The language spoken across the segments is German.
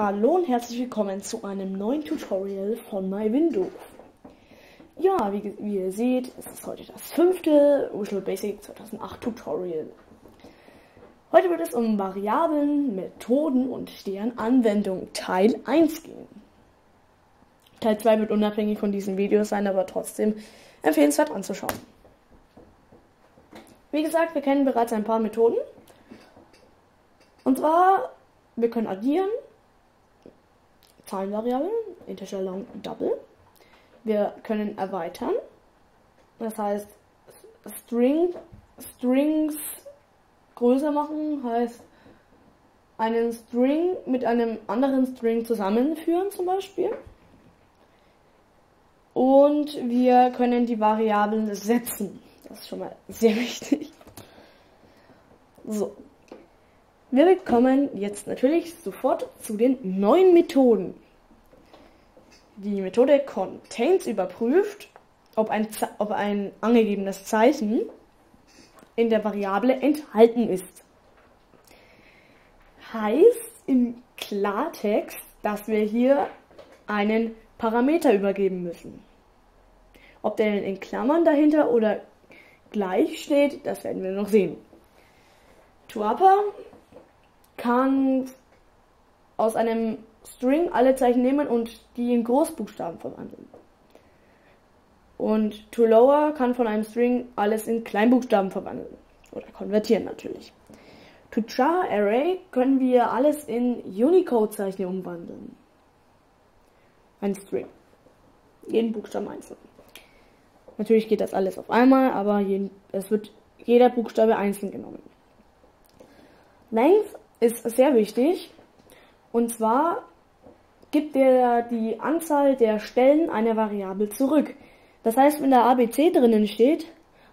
Hallo und herzlich willkommen zu einem neuen Tutorial von MyWindows. Ja, wie, wie, ihr seht, es ist heute das fünfte Visual Basic 2008 Tutorial. Heute wird es um Variablen, Methoden und deren Anwendung Teil 1 gehen. Teil 2 wird unabhängig von diesem Video sein, aber trotzdem empfehlenswert anzuschauen. Wie gesagt, wir kennen bereits ein paar Methoden. Und zwar, wir können addieren, Zahlenvariablen, Integer Long Double. Wir können erweitern, das heißt String, Strings größer machen, heißt einen String mit einem anderen String zusammenführen zum Beispiel. Und wir können die Variablen setzen. Das ist schon mal sehr wichtig. So, wir kommen jetzt natürlich sofort zu den neuen Methoden. Die Methode contains überprüft, ob ein, ob ein angegebenes Zeichen in der Variable enthalten ist. Heißt im Klartext, dass wir hier einen Parameter übergeben müssen. Ob der in Klammern dahinter oder gleich steht, das werden wir noch sehen. ToUpper kann aus einem String alle Zeichen nehmen und die in Großbuchstaben verwandeln. Und ToLower kann von einem String alles in Kleinbuchstaben verwandeln. Oder konvertieren natürlich. ToChar Array können wir alles in Unicode-Zeichen umwandeln. Ein String. Jeden Buchstaben einzeln. Natürlich geht das alles auf einmal, aber jeden, es wird jeder Buchstabe einzeln genommen. Length ist sehr wichtig. Und zwar gibt er die Anzahl der Stellen einer Variable zurück. Das heißt, wenn da ABC drinnen steht,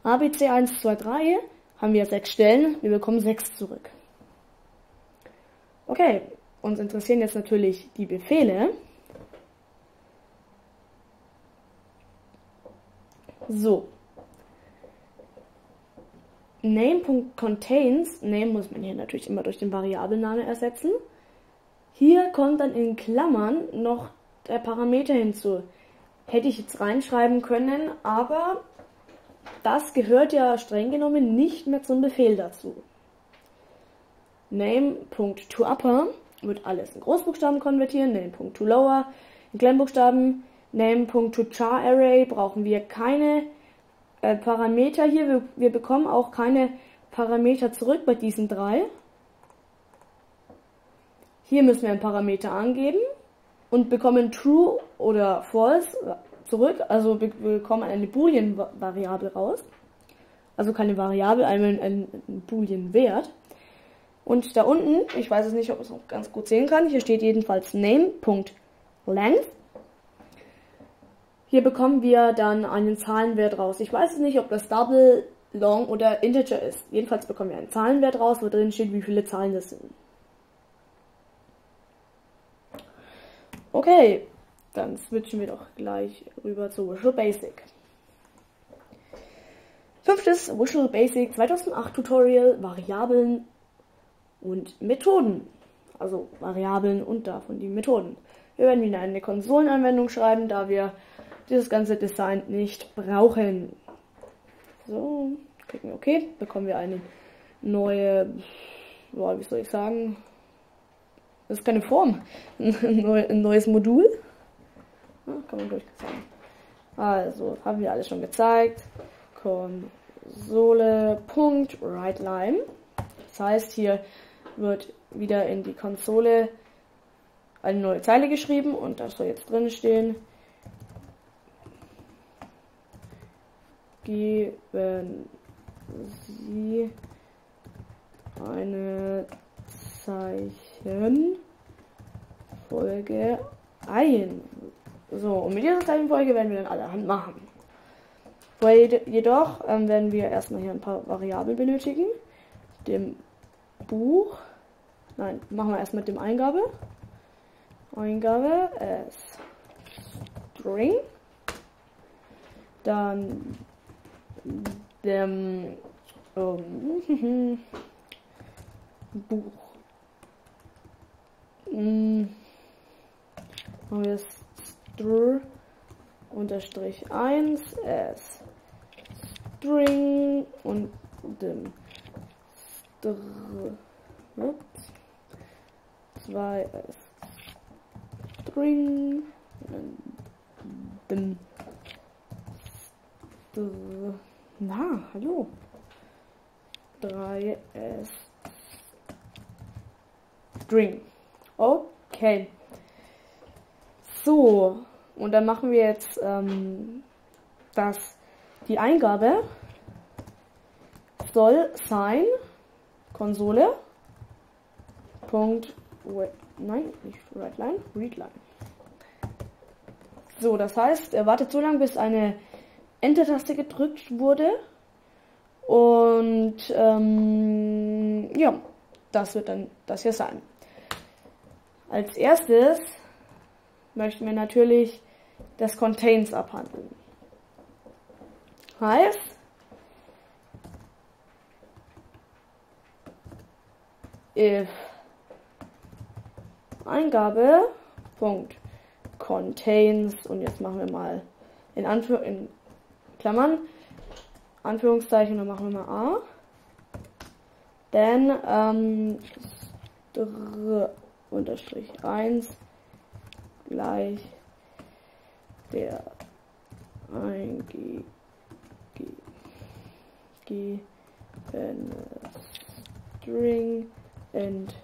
ABC 1, 2, 3, haben wir sechs Stellen, wir bekommen sechs zurück. Okay, uns interessieren jetzt natürlich die Befehle. So, Name.contains, Name muss man hier natürlich immer durch den Variablename ersetzen. Hier kommt dann in Klammern noch der Parameter hinzu. Hätte ich jetzt reinschreiben können, aber das gehört ja streng genommen nicht mehr zum Befehl dazu. Name.toUpper wird alles in Großbuchstaben konvertieren, Name.toLower in Kleinbuchstaben, Name.toCharArray brauchen wir keine äh, Parameter hier. Wir, wir bekommen auch keine Parameter zurück bei diesen drei. Hier müssen wir einen Parameter angeben und bekommen true oder false zurück. Also wir bekommen eine Boolean-Variable raus. Also keine Variable, einen, einen Boolean-Wert. Und da unten, ich weiß es nicht, ob man es noch ganz gut sehen kann, hier steht jedenfalls name.length hier bekommen wir dann einen Zahlenwert raus. Ich weiß nicht, ob das Double, Long oder Integer ist. Jedenfalls bekommen wir einen Zahlenwert raus, wo drin steht, wie viele Zahlen das sind. Okay, dann switchen wir doch gleich rüber zu Visual Basic. Fünftes Visual Basic 2008 Tutorial Variablen und Methoden. Also Variablen und davon die Methoden. Wir werden wieder eine Konsolenanwendung schreiben, da wir dieses ganze Design nicht brauchen. So, klicken OK, bekommen wir eine neue, boah, wie soll ich sagen, das ist keine Form, ein neues Modul. Ja, kann man durchgezeigt. Also, haben wir alles schon gezeigt. Konsole.WriteLine. Das heißt, hier wird wieder in die Konsole eine neue Zeile geschrieben und das soll jetzt drin stehen. Geben Sie eine Zeichenfolge ein. So, und mit dieser Zeichenfolge werden wir dann allerhand machen. jedoch ähm, werden wir erstmal hier ein paar Variablen benötigen. Dem Buch. Nein, machen wir erst mit dem Eingabe. Eingabe as String. Dann dem ähm, Buch. Mm, machen wir str unterstrich 1 s string und dem str ups, 2 s string dem str na hallo 3 s string okay so, und dann machen wir jetzt ähm, das, die Eingabe soll sein Konsole. Punkt, nein, nicht Readline, Readline. So, das heißt, er wartet so lange, bis eine Enter-Taste gedrückt wurde. Und ähm, ja, das wird dann das hier sein. Als erstes möchten wir natürlich das Contains abhandeln. Heißt, if Eingabe Punkt contains und jetzt machen wir mal in, Anführ in Klammern. Anführungszeichen dann machen wir mal a. Then ähm, unterstrich 1 gleich der eingegebene String enthält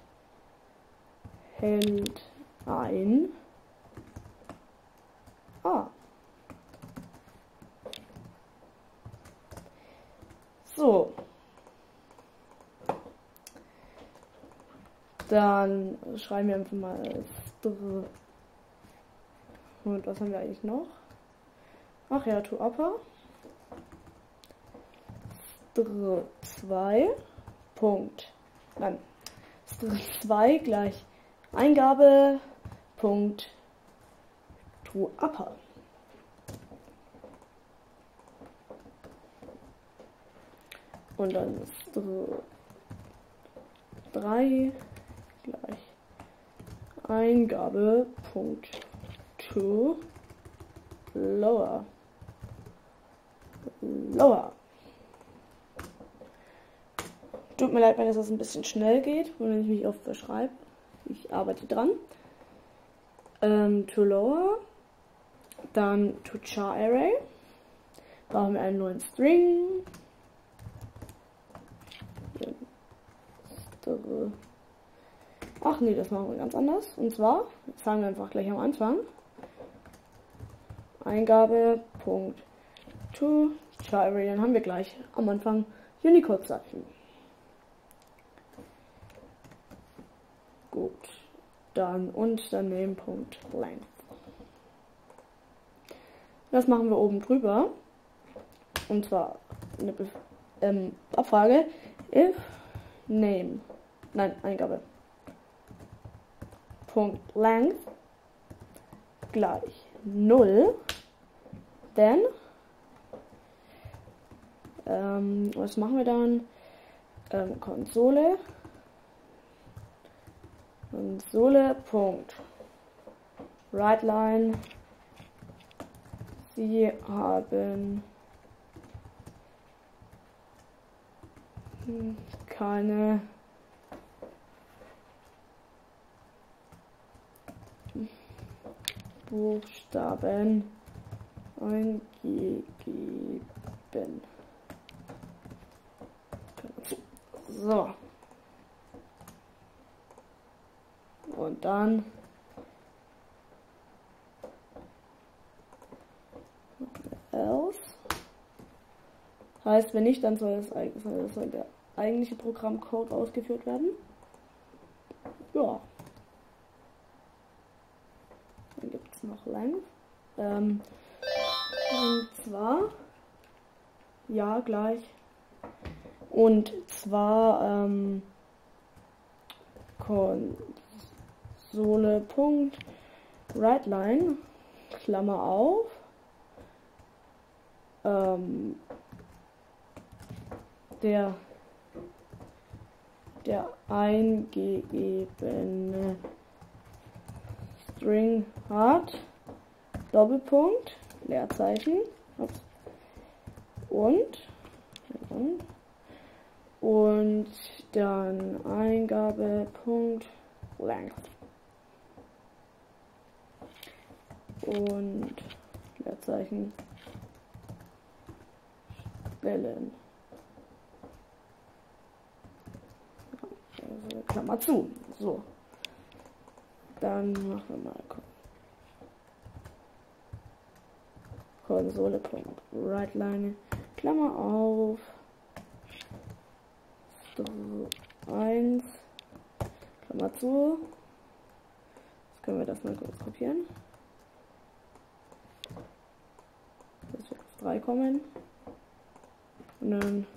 ein Ah. So. Dann schreiben wir einfach mal und was haben wir eigentlich noch? Ach ja, to upper. 2 Punkt. Nein. 2 gleich Eingabe Punkt to upper. Und dann ist 3 gleich Eingabe Punkt to lower. Lower. Tut mir leid, wenn es das ein bisschen schnell geht und wenn ich mich oft verschreibe. Ich arbeite dran. Ähm, to lower. Dann to char array. Brauchen wir einen neuen String. Ach nee, das machen wir ganz anders. Und zwar, sagen wir einfach gleich am Anfang. Eingabe, Punkt, to, Cherry, dann haben wir gleich am Anfang Unicode-Zeichen. Gut, dann und daneben Punkt Length. Das machen wir oben drüber. Und zwar eine Bef ähm, Abfrage. If name. Nein, Eingabe. Punkt Length gleich 0 denn, ähm, was machen wir dann? Ähm, Konsole. Konsole. Punkt. Rightline. Sie haben keine Buchstaben eingegeben. So. Und dann else. Heißt, wenn nicht, dann soll, das, soll der eigentliche Programmcode ausgeführt werden. Ja. Dann gibt es noch Length. Ähm, und zwar, ja, gleich. Und zwar, ähm, Konsole. Rightline, Klammer auf, ähm, der, der eingegebene String hat Doppelpunkt, Leerzeichen ups, und und dann Eingabepunkt Length und Leerzeichen Stellen. Also Klammer zu. So. Dann machen wir mal Konsole.WriteLine, Klammer auf, 1, Klammer zu. Jetzt können wir das mal kurz kopieren. Das wird auf 3 kommen. Und dann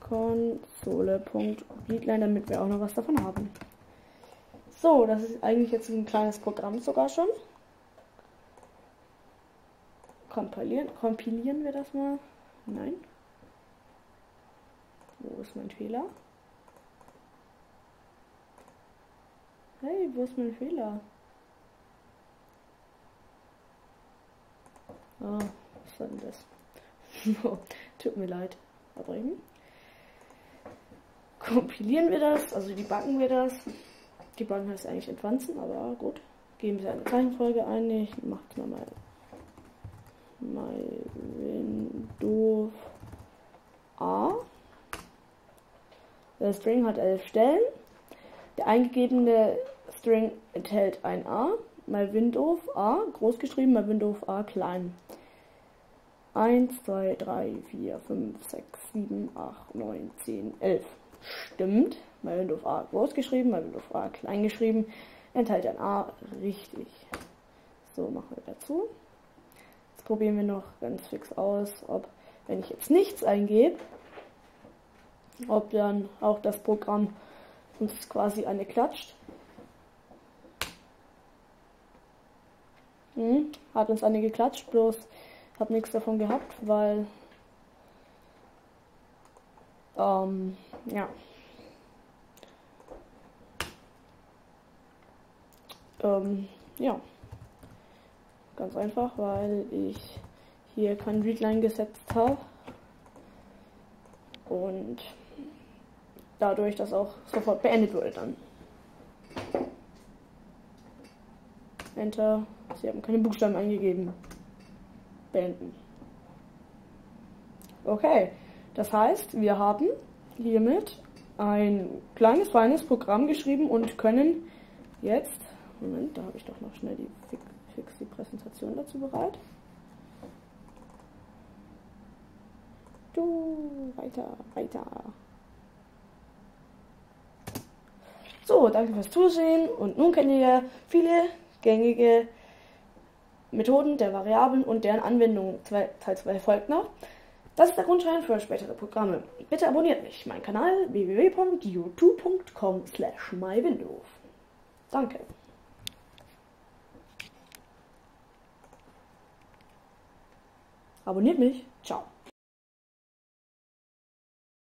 Konsole.readline, damit wir auch noch was davon haben. So, das ist eigentlich jetzt ein kleines Programm sogar schon. Kompilieren, kompilieren wir das mal. Nein. Wo ist mein Fehler? Hey, wo ist mein Fehler? Oh, was war denn das? Tut mir leid. Abbrechen. Kompilieren wir das, also die backen wir das. Die backen heißt eigentlich entwanzen, aber gut. Geben wir eine Zeichenfolge ein. Ich mache es mal my Windows A. Der String hat elf Stellen. Der eingegebene String enthält ein A. My Windows A, groß geschrieben, my Windows A klein. 1, 2, 3, 4, 5, 6, 7, 8, 9, 10, 11. Stimmt. My Windows A groß geschrieben, my Windows A klein geschrieben. Enthält ein A richtig. So machen wir dazu probieren wir noch ganz fix aus, ob, wenn ich jetzt nichts eingebe, ob dann auch das Programm uns quasi eine klatscht. Hm, hat uns eine geklatscht, bloß habe nichts davon gehabt, weil ähm, ja. Ähm, ja. Ganz einfach, weil ich hier kein Readline gesetzt habe. Und dadurch das auch sofort beendet wurde dann. Enter. Sie haben keine Buchstaben eingegeben. Beenden. Okay, das heißt, wir haben hiermit ein kleines, feines Programm geschrieben und können jetzt, Moment, da habe ich doch noch schnell die fix die Präsentation dazu bereit. Du, weiter, weiter. So, danke fürs Zusehen und nun kennt ihr viele gängige Methoden der Variablen und deren Anwendung. Teil 2 folgt noch. Das ist der Grundstein für spätere Programme. Bitte abonniert mich, meinen Kanal www.youtube.com slash mywindow. Danke. Abonniert mich. Ciao.